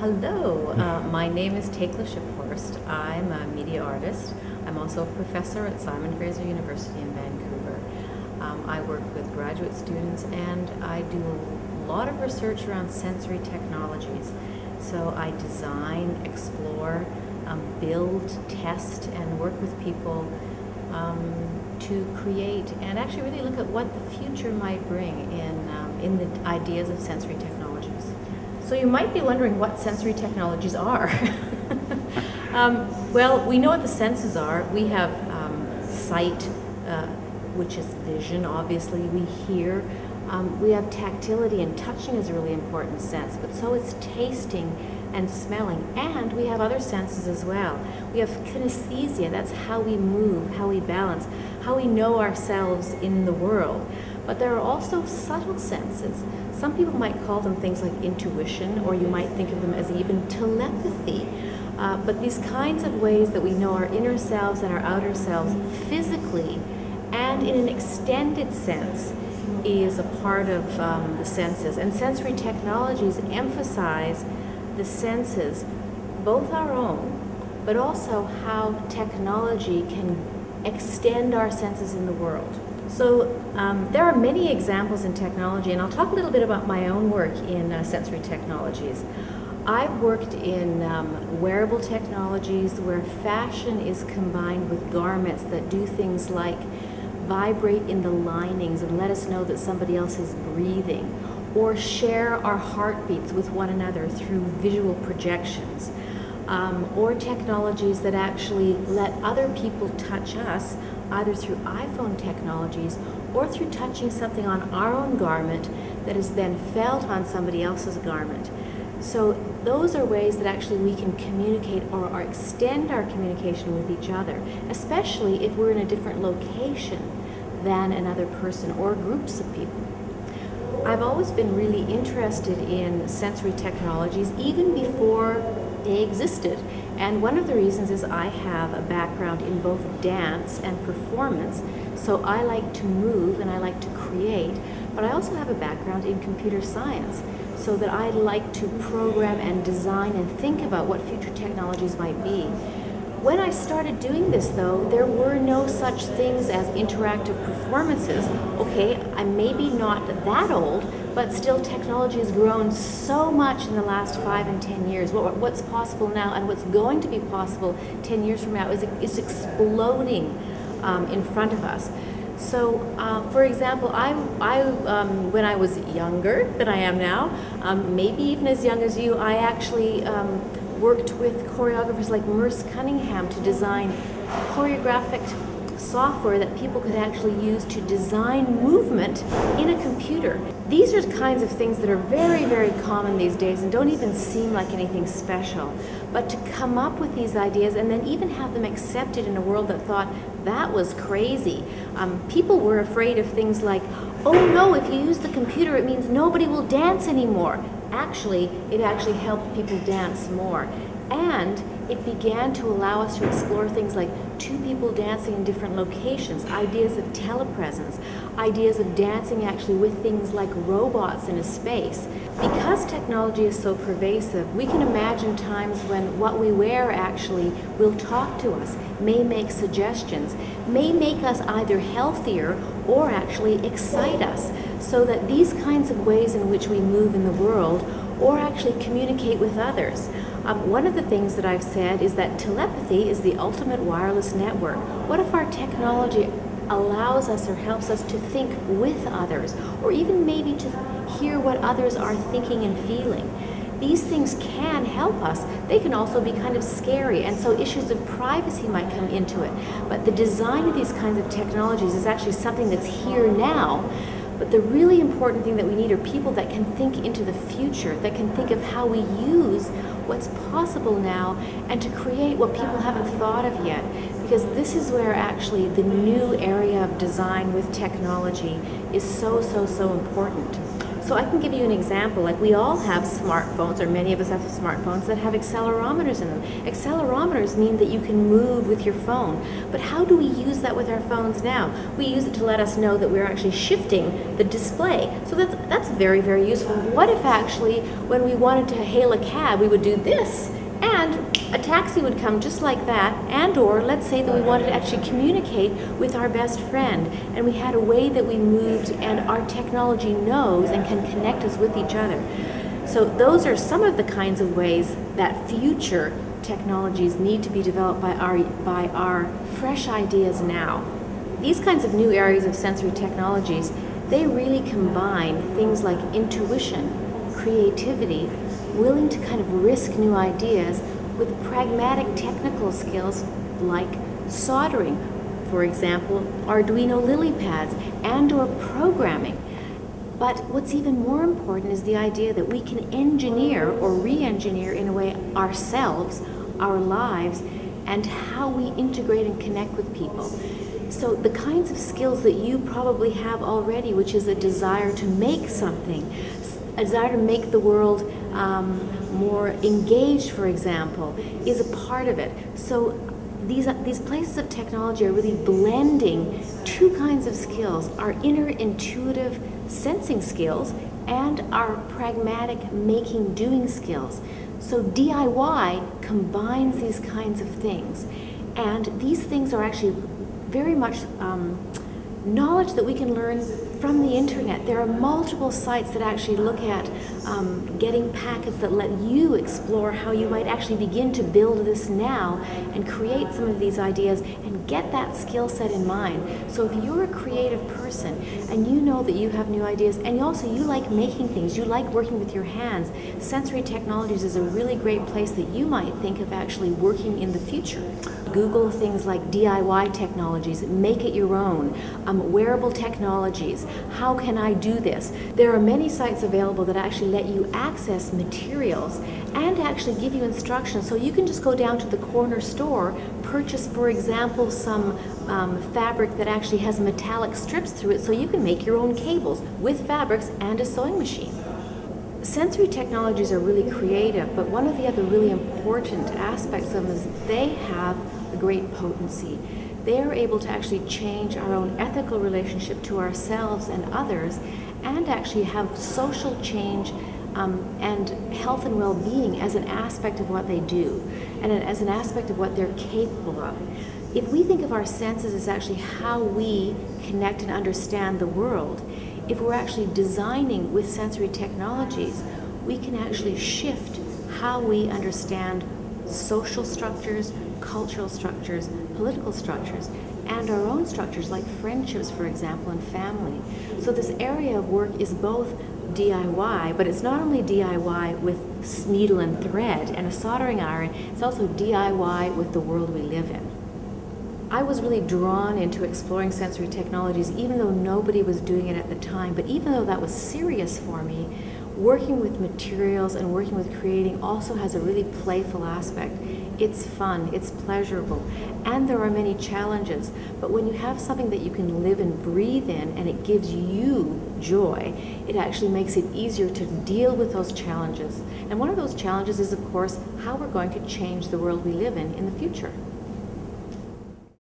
hello, uh, my name is Thecla Schiphorst. I'm a media artist. I'm also a professor at Simon Fraser University in Vancouver. Um, I work with graduate students and I do a lot of research around sensory technologies. So I design, explore, um, build, test, and work with people um, to create and actually really look at what the future might bring in, um, in the ideas of sensory technologies. So you might be wondering what sensory technologies are. Um, well, we know what the senses are. We have um, sight, uh, which is vision, obviously. We hear. Um, we have tactility, and touching is a really important sense, but so is tasting and smelling. And we have other senses as well. We have kinesthesia, that's how we move, how we balance, how we know ourselves in the world. But there are also subtle senses. Some people might call them things like intuition, or you might think of them as even telepathy. Uh, but these kinds of ways that we know our inner selves and our outer selves physically and in an extended sense is a part of um, the senses. And sensory technologies emphasize the senses, both our own, but also how technology can extend our senses in the world. So um, there are many examples in technology, and I'll talk a little bit about my own work in uh, sensory technologies. I've worked in um, wearable technologies where fashion is combined with garments that do things like vibrate in the linings and let us know that somebody else is breathing, or share our heartbeats with one another through visual projections, um, or technologies that actually let other people touch us either through iPhone technologies or through touching something on our own garment that is then felt on somebody else's garment. So those are ways that actually we can communicate or, or, extend our communication with each other, especially if we're in a different location than another person or groups of people. I've always been really interested in sensory technologies even before they existed. And one of the reasons is I have a background in both dance and performance. So I like to move and I like to create, but I also have a background in computer science so that I like to program and design and think about what future technologies might be. When I started doing this, though, there were no such things as interactive performances. Okay, I'm maybe not that old, but still technology has grown so much in the last five and ten years. What, what's possible now and what's going to be possible ten years from now is, is exploding um, in front of us. So, uh, for example, I, I um, when I was younger than I am now, um, maybe even as young as you, I actually um, worked with choreographers like Merce Cunningham to design choreographic software that people could actually use to design movement in a computer. These are kinds of things that are very, very common these days and don't even seem like anything special. But to come up with these ideas and then even have them accepted in a world that thought that was crazy. Um, people were afraid of things like, oh no, if you use the computer, it means nobody will dance anymore. Actually, it actually helped people dance more. And it began to allow us to explore things like two people dancing in different locations, ideas of telepresence, ideas of dancing actually with things like robots in a space. Because technology is so pervasive, we can imagine times when what we wear actually will talk to us, may make suggestions, may make us either healthier or actually excite us, so that these kinds of ways in which we move in the world or actually communicate with others. Um, one of the things that I've said is that telepathy is the ultimate wireless network. What if our technology allows us or helps us to think with others, or even maybe to hear what others are thinking and feeling? These things can help us. They can also be kind of scary, and so issues of privacy might come into it. But the design of these kinds of technologies is actually something that's here now but the really important thing that we need are people that can think into the future, that can think of how we use what's possible now and to create what people haven't thought of yet. Because this is where actually the new area of design with technology is so, so, so important. So I can give you an example. Like we all have smartphones, or many of us have smartphones that have accelerometers in them. Accelerometers mean that you can move with your phone. But how do we use that with our phones now? We use it to let us know that we're actually shifting the display. So that's that's very very useful. What if actually when we wanted to hail a cab, we would do this? And a taxi would come just like that, and or let's say that we wanted to actually communicate with our best friend, and we had a way that we moved, and our technology knows and can connect us with each other. So those are some of the kinds of ways that future technologies need to be developed by our by our fresh ideas now. These kinds of new areas of sensory technologies, they really combine things like intuition, creativity, willing to kind of risk new ideas with pragmatic technical skills like soldering, for example, Arduino LilyPads and or programming. But what's even more important is the idea that we can engineer or re-engineer in a way ourselves, our lives, and how we integrate and connect with people. So the kinds of skills that you probably have already, which is a desire to make something, a desire to make the world um, more engaged, for example, is a part of it. So these, these places of technology are really blending two kinds of skills our inner intuitive sensing skills and our pragmatic making doing skills. So DIY combines these kinds of things. And these things are actually very much um, knowledge that we can learn from the internet. There are multiple sites that actually look at um, getting packets that let you explore how you might actually begin to build this now and create some of these ideas and get that skill set in mind. So if you're a creative person and you know that you have new ideas and you also you like making things, you like working with your hands, Sensory Technologies is a really great place that you might think of actually working in the future. Google things like DIY technologies, make it your own, um, wearable technologies. How can I do this? There are many sites available that actually let you access materials and actually give you instructions. So you can just go down to the corner store, purchase, for example, some um, fabric that actually has metallic strips through it so you can make your own cables with fabrics and a sewing machine. Sensory technologies are really creative, but one of the other really important aspects of them is they have great potency. They are able to actually change our own ethical relationship to ourselves and others and actually have social change um, and health and well-being as an aspect of what they do and as an aspect of what they're capable of. If we think of our senses as actually how we connect and understand the world, if we're actually designing with sensory technologies, we can actually shift how we understand social structures, cultural structures, political structures, and our own structures like friendships, for example, and family. So this area of work is both DIY, but it's not only DIY with needle and thread and a soldering iron, it's also DIY with the world we live in. I was really drawn into exploring sensory technologies even though nobody was doing it at the time, but even though that was serious for me, working with materials and working with creating also has a really playful aspect. It's fun, it's pleasurable, and there are many challenges. But when you have something that you can live and breathe in and it gives you joy, it actually makes it easier to deal with those challenges. And one of those challenges is, of course, how we're going to change the world we live in in the future.